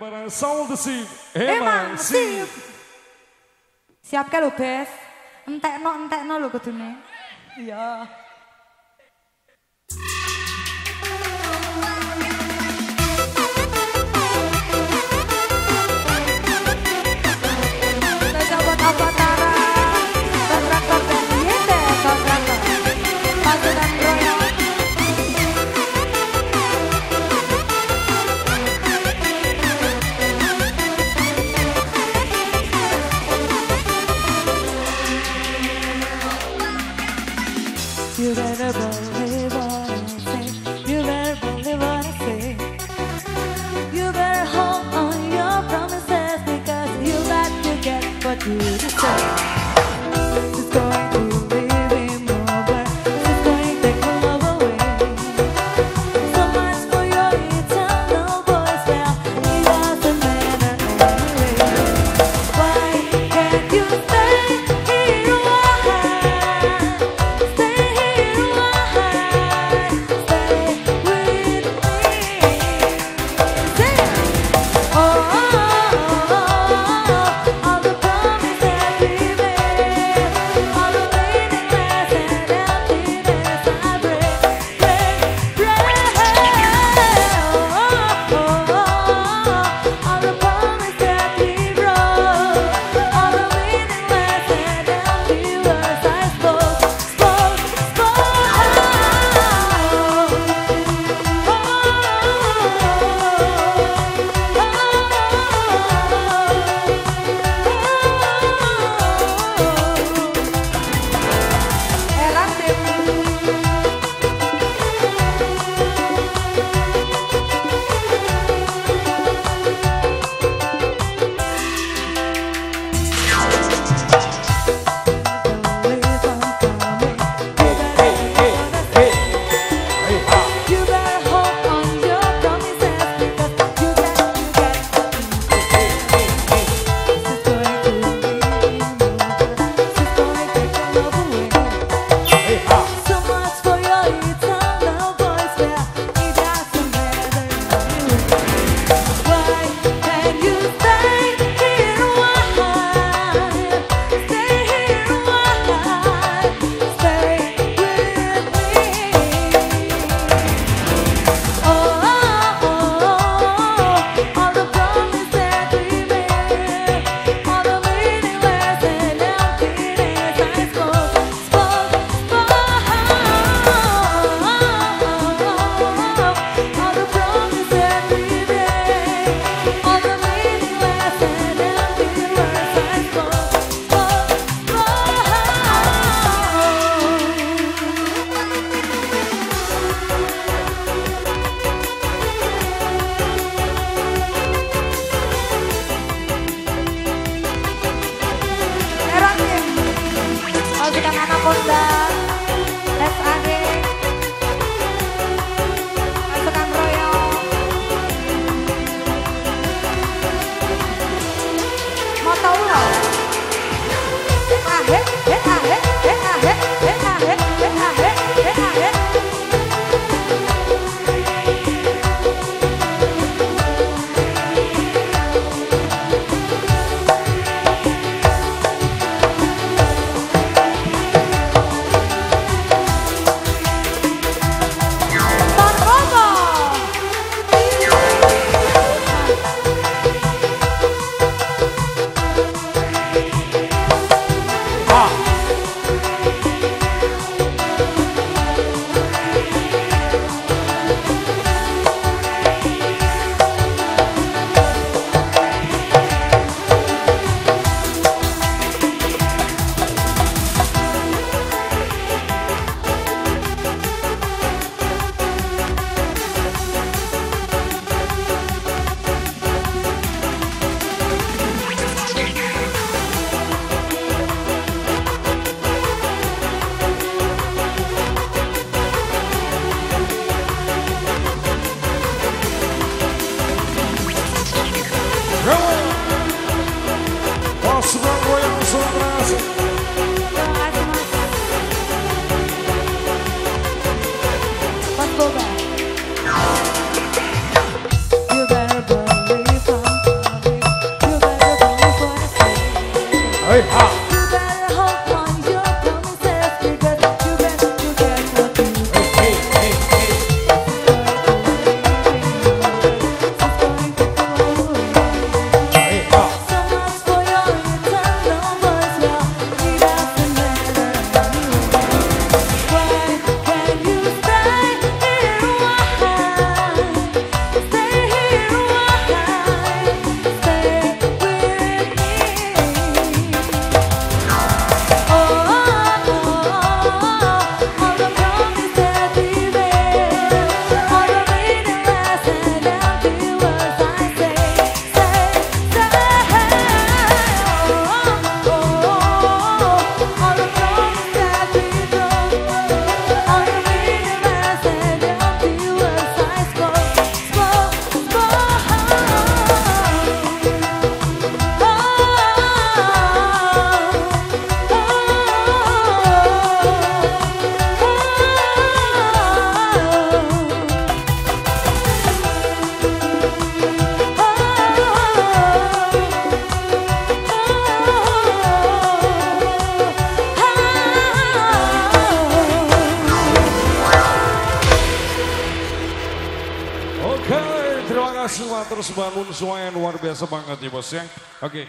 barang Soul the Sip. Emang sip. Siap ke lo, Bes? Entekno, entekno lo kudune. Iya. Spesial You better believe what I say. You better believe what I say. You better hold on your promises because you got to get what you deserve. Kasih, Wah, terus bangun suaya luar biasa banget ya bos ya. Oke.